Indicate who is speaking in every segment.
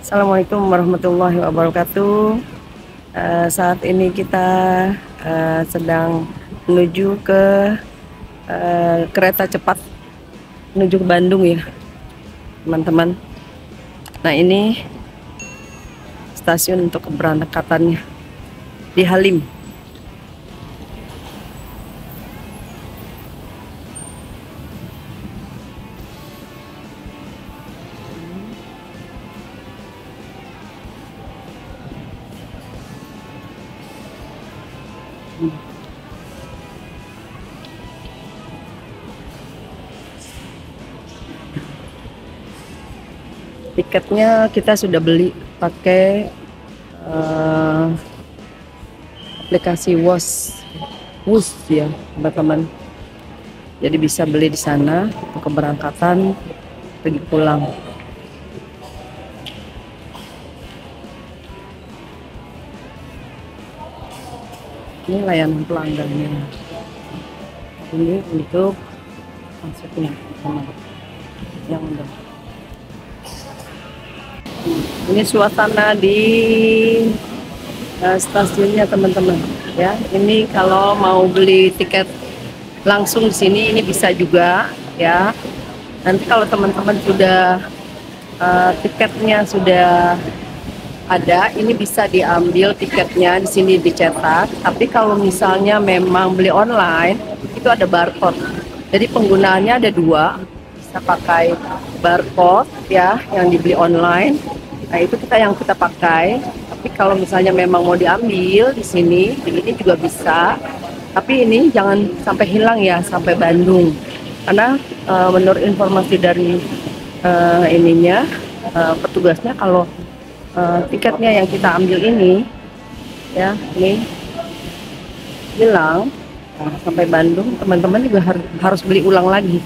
Speaker 1: Assalamualaikum warahmatullahi wabarakatuh. Uh, saat ini kita uh, sedang menuju ke uh, kereta cepat menuju ke Bandung ya, teman-teman. Nah ini stasiun untuk keberangkatannya di Halim. Tiketnya kita sudah beli pakai uh, aplikasi WOS WUS ya teman-teman. Jadi bisa beli di sana keberangkatan pergi pulang. Ini layanan pelanggannya. Ini untuk masuknya teman yang udah ini suasana di uh, stasiunnya teman-teman. Ya ini kalau mau beli tiket langsung di sini ini bisa juga ya. Nanti kalau teman-teman sudah uh, tiketnya sudah ada ini bisa diambil tiketnya di sini dicetak. Tapi kalau misalnya memang beli online itu ada barcode. Jadi penggunaannya ada dua bisa pakai barcode ya yang dibeli online. Nah itu kita yang kita pakai. Tapi kalau misalnya memang mau diambil di sini ini juga bisa. Tapi ini jangan sampai hilang ya sampai Bandung. Karena uh, menurut informasi dari uh, ininya uh, petugasnya kalau uh, tiketnya yang kita ambil ini ya ini hilang nah, sampai Bandung teman-teman juga har harus beli ulang lagi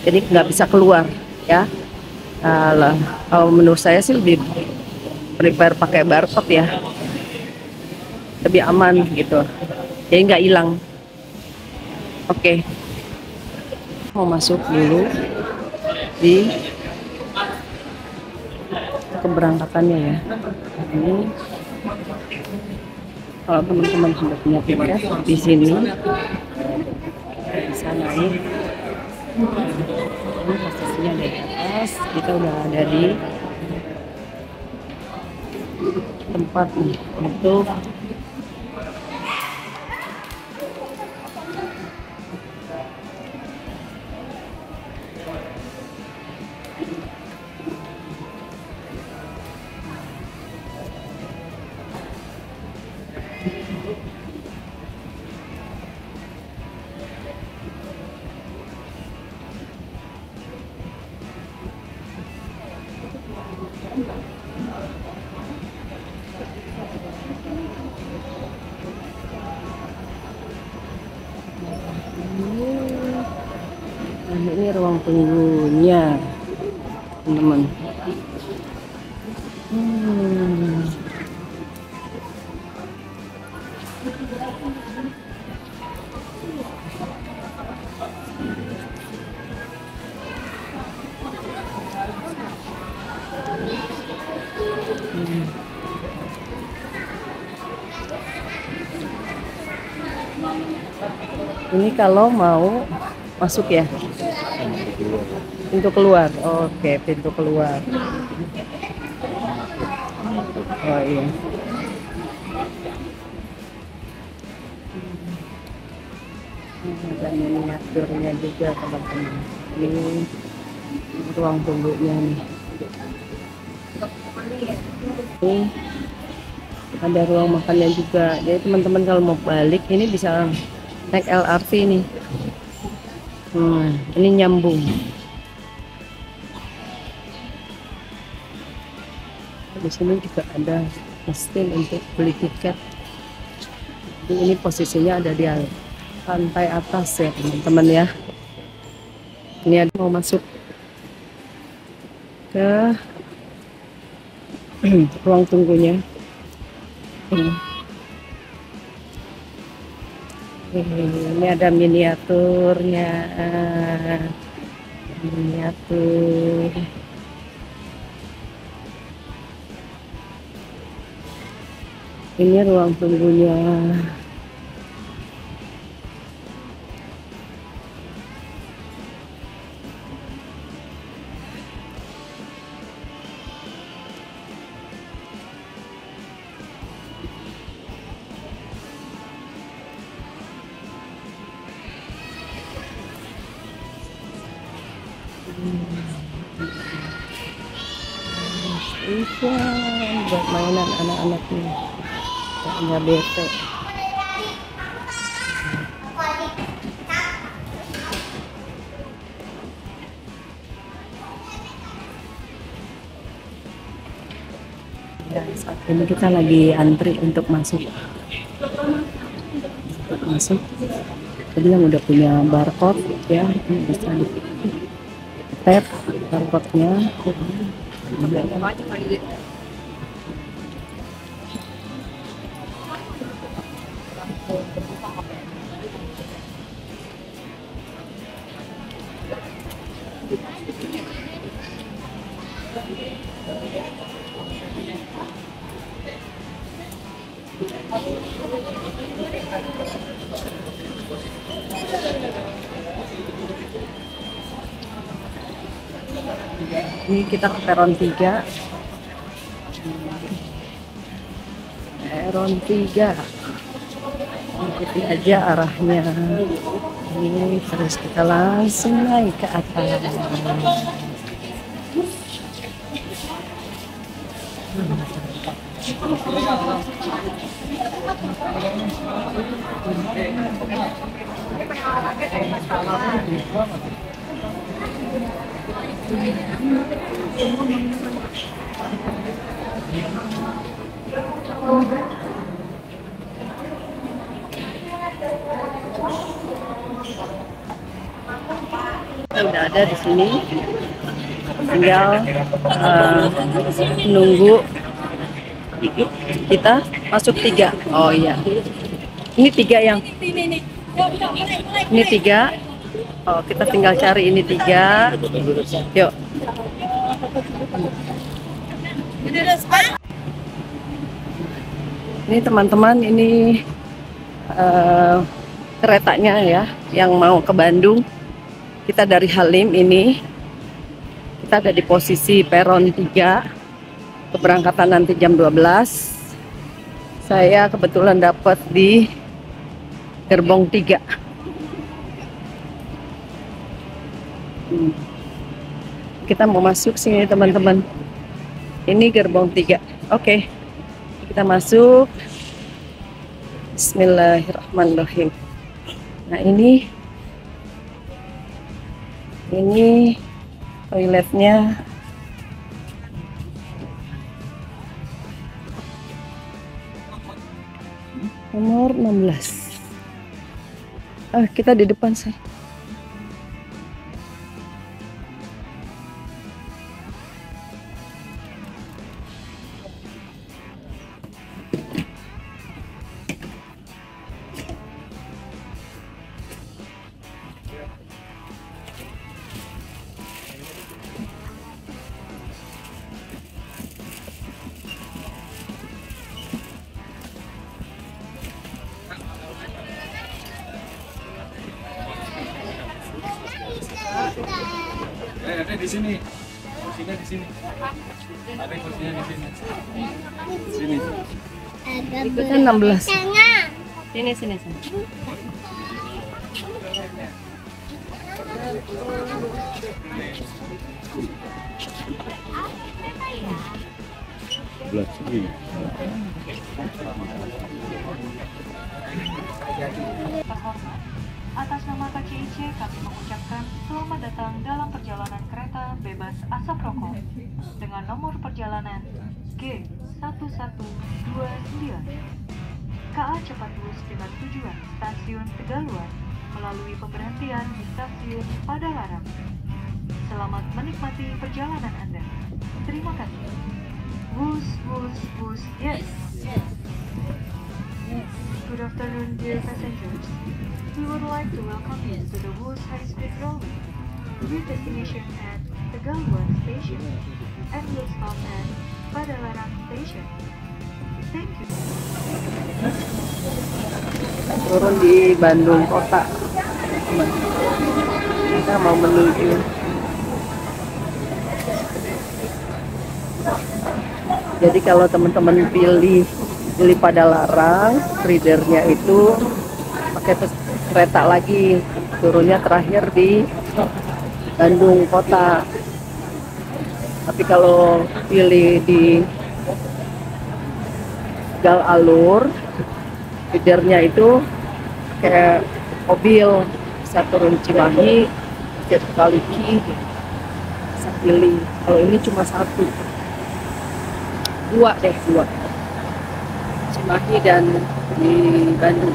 Speaker 1: jadi nggak bisa keluar ya. Uh, kalau menurut saya sih lebih prepare pakai barcode ya. Lebih aman gitu. Jadi nggak hilang. Oke. Okay. mau masuk dulu di keberangkatannya ya. Ini. Kalau teman-teman sudah punya tiket di sini. Bisa naik ini posisinya di atas kita udah ada di tempat untuk ini ruang tunggunya, teman-teman. Hmm. Ini kalau mau masuk ya pintu keluar. Oke pintu keluar. Oh iya. Dan miniaturnya juga teman-teman. Ini ruang tunggunya nih. Ini ada ruang makannya juga. Jadi teman-teman kalau mau balik ini bisa naik LRT nih hmm, ini nyambung. Di sini juga ada mesin untuk beli tiket. Ini posisinya ada di lantai atas ya teman-teman ya. Ini ada mau masuk ke ruang tunggunya ini ada miniaturnya. Miniatur. Ini ruang tunggunya. Buat mainan anak-anak nih nggak bete Dan saat ini kita lagi antri untuk masuk. Untuk masuk. Jadi yang udah punya barcode ya ini bisa di tap barcode-nya ini kita ke peron 3 peron 3 ikuti aja arahnya. Ini terus kita langsung naik ke atas. kita udah ada di sini. Tinggal uh, nunggu kita masuk tiga. Oh iya. Ini tiga yang ini tiga oh kita tinggal cari ini tiga yuk. Ini teman-teman ini uh, keretanya ya yang mau ke Bandung. Kita dari Halim ini kita ada di posisi peron 3 keberangkatan nanti jam 12 saya kebetulan dapat di gerbong 3 hmm. kita mau masuk sini teman-teman. Ini gerbong 3 oke. Okay. kita masuk. Bismillahirrahmanirrahim. Nah ini. Ini toiletnya. Nomor 16 ah kita di depan saya
Speaker 2: sini. Kursinya di sini. Ada kursinya di sini. Sini.
Speaker 1: ikutan 16 sini sini sini
Speaker 2: Belas sini.
Speaker 3: Terhormat, atas nama KCIC kami mengucapkan selamat datang dalam perjalanan kereta bebas asap rokok dengan nomor perjalanan G1129. KA cepat bus dengan tujuan stasiun Tegaluar melalui pemberhentian di stasiun Padalarang. Selamat menikmati perjalanan Anda. Terima kasih. Wus, wus, wus, yes. Good afternoon, dear passengers. We would like to welcome you to the Wus High Speed Railway. Your destination at Tegaluar Station and will stop at Padalarang Station. Thank you.
Speaker 1: turun di Bandung kota kita mau menuju jadi kalau teman-teman pilih pilih pada larang readernya itu pakai kereta lagi turunnya terakhir di Bandung kota tapi kalau pilih di Gal Alur feedernya itu kayak mobil bisa turun Cimahi bisa Kaliki bisa pilih. Kalau ini cuma satu. Dua deh dua. Cimahi dan di Bandung.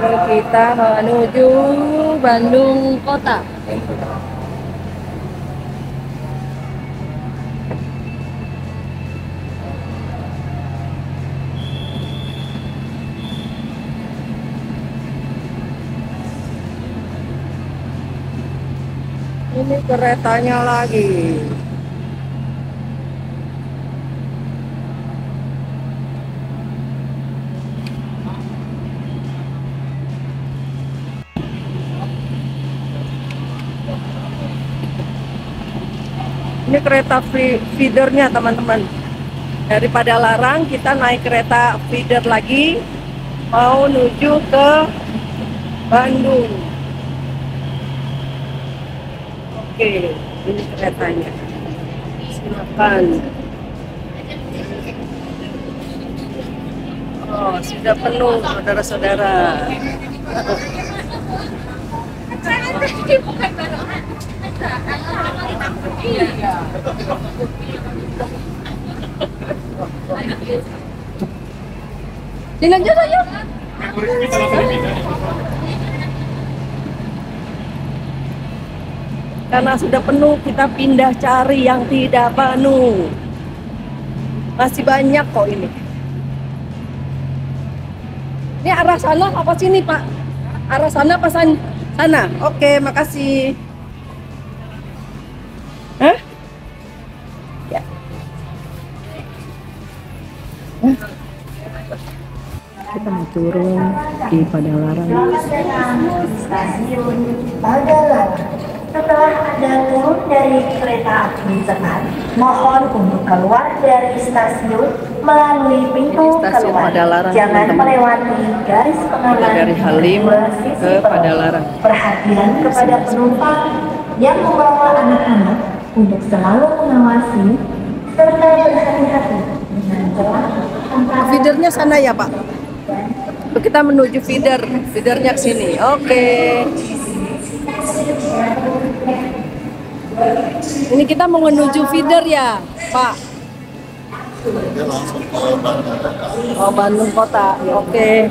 Speaker 1: kita menuju Bandung kota. Ini keretanya lagi ini kereta fe- feedernya teman-teman. Daripada larang kita naik kereta feeder lagi. Mau menuju ke Bandung. Oke ini keretanya. Silakan. Oh sudah penuh saudara-saudara dilanjut aja. Karena sudah penuh kita pindah cari yang tidak penuh. Masih banyak kok ini. Ini arah sana apa sini pak? Arah sana apa san- sana? Oke makasih kita mau turun di Padalarang
Speaker 4: stasiun Padalarang. Setelah Anda turun dari kereta api cepat, mohon untuk keluar dari stasiun melalui pintu
Speaker 1: stasiun
Speaker 4: keluar.
Speaker 1: Padalarang,
Speaker 4: Jangan
Speaker 1: teman-teman.
Speaker 4: melewati garis pengaman
Speaker 1: dari Halim ke. Padalarang.
Speaker 4: Perhatian kepada penumpang yang membawa anak-anak untuk selalu mengawasi serta berhati-hati dengan celah
Speaker 1: feedernya sana ya pak kita menuju feeder feedernya ke sini. Oke. Ini kita mau menuju feeder ya pak. Oh Bandung kota. Oke